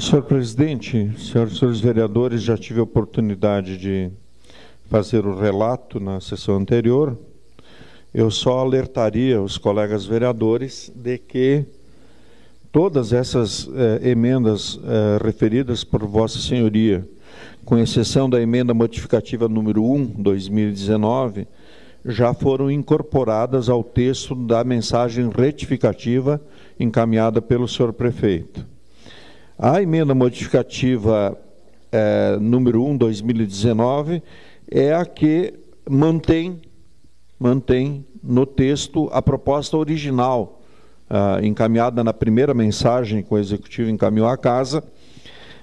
Senhor presidente, senhoras e senhores vereadores, já tive a oportunidade de fazer o relato na sessão anterior. Eu só alertaria os colegas vereadores de que todas essas eh, emendas eh, referidas por Vossa Senhoria, com exceção da emenda modificativa número 1, 2019, já foram incorporadas ao texto da mensagem retificativa encaminhada pelo senhor prefeito. A emenda modificativa é, número 1, 2019, é a que mantém, mantém no texto a proposta original, uh, encaminhada na primeira mensagem que o Executivo encaminhou à Casa,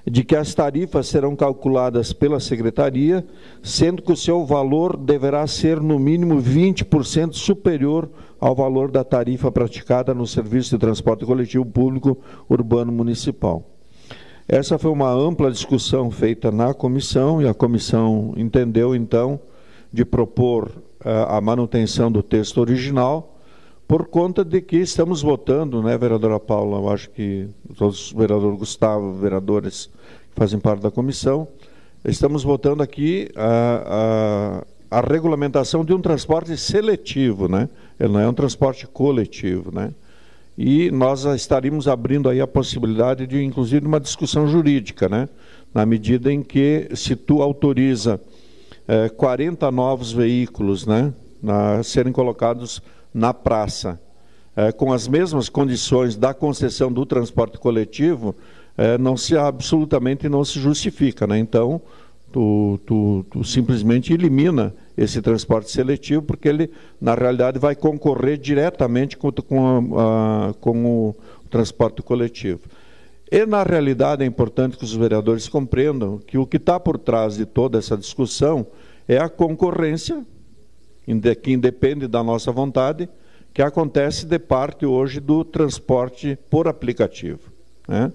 de que as tarifas serão calculadas pela Secretaria, sendo que o seu valor deverá ser no mínimo 20% superior ao valor da tarifa praticada no serviço de transporte coletivo público urbano municipal. Essa foi uma ampla discussão feita na comissão e a comissão entendeu então de propor uh, a manutenção do texto original por conta de que estamos votando, né, vereadora Paula? Eu acho que todos os vereadores Gustavo, vereadores que fazem parte da comissão, estamos votando aqui a, a, a regulamentação de um transporte seletivo, né? Ele não é um transporte coletivo, né? E nós estaríamos abrindo aí a possibilidade de, inclusive, uma discussão jurídica, né? Na medida em que, se tu autoriza eh, 40 novos veículos, né? Na, serem colocados na praça, é, com as mesmas condições da concessão do transporte coletivo, é, não se absolutamente não se justifica. Né? Então, tu, tu, tu, simplesmente elimina esse transporte seletivo, porque ele, na realidade, vai concorrer diretamente com, com, a, com o transporte coletivo. E, na realidade, é importante que os vereadores compreendam que o que está por trás de toda essa discussão é a concorrência que independe da nossa vontade, que acontece de parte hoje do transporte por aplicativo. Né?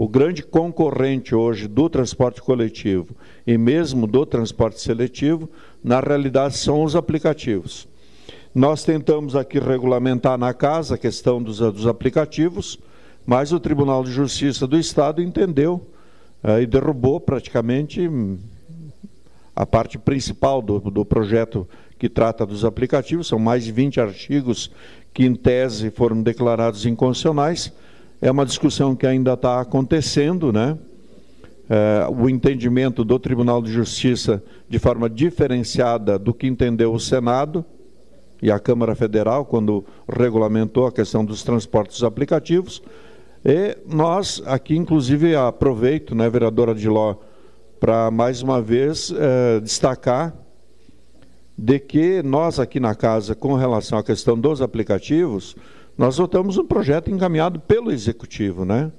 O grande concorrente hoje do transporte coletivo e mesmo do transporte seletivo, na realidade, são os aplicativos. Nós tentamos aqui regulamentar na casa a questão dos, dos aplicativos, mas o Tribunal de Justiça do Estado entendeu eh, e derrubou praticamente hum, a parte principal do, do projeto que trata dos aplicativos, são mais de 20 artigos que, em tese, foram declarados inconstitucionais. É uma discussão que ainda está acontecendo, né? É, o entendimento do Tribunal de Justiça de forma diferenciada do que entendeu o Senado e a Câmara Federal, quando regulamentou a questão dos transportes aplicativos. E nós, aqui, inclusive, aproveito, né, vereadora Diló, para mais uma vez é, destacar de que nós aqui na casa, com relação à questão dos aplicativos, nós votamos um projeto encaminhado pelo Executivo, né?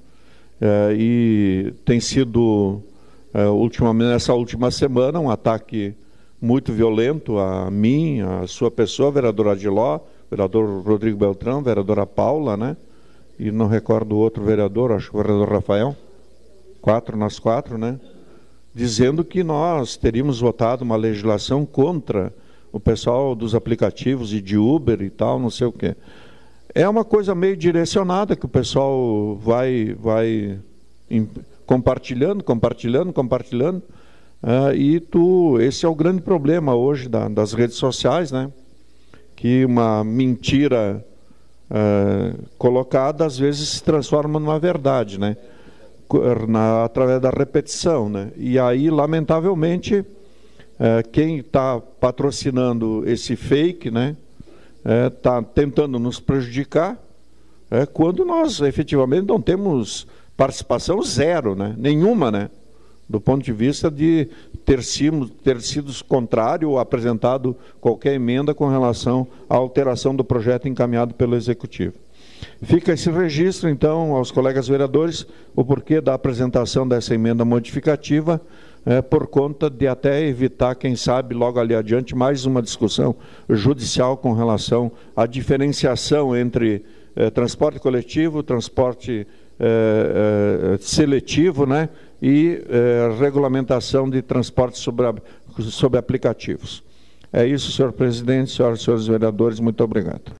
É, e tem sido, é, ultimamente, nessa última semana, um ataque muito violento a mim, a sua pessoa, vereador Adiló, vereador Rodrigo Beltrão, vereadora Paula, né? E não recordo o outro vereador, acho que o vereador Rafael. Quatro, nós quatro, né? Dizendo que nós teríamos votado uma legislação contra o pessoal dos aplicativos e de Uber e tal, não sei o quê. É uma coisa meio direcionada que o pessoal vai, vai compartilhando, compartilhando, compartilhando. Uh, e tu, esse é o grande problema hoje da, das redes sociais, né? Que uma mentira uh, colocada às vezes se transforma numa verdade, né? Na, através da repetição, né? E aí, lamentavelmente, é, quem está patrocinando esse fake, né, está é, tentando nos prejudicar, é, quando nós efetivamente não temos participação zero, né, nenhuma, né, do ponto de vista de ter sido, ter sido contrário ou apresentado qualquer emenda com relação à alteração do projeto encaminhado pelo Executivo. Fica esse registro, então, aos colegas vereadores, o porquê da apresentação dessa emenda modificativa, é, por conta de até evitar, quem sabe, logo ali adiante, mais uma discussão judicial com relação à diferenciação entre é, transporte coletivo, transporte é, é seletivo né, e é, regulamentação de transporte sobre, sobre aplicativos. É isso, senhor presidente, senhoras e senhores vereadores, muito obrigado.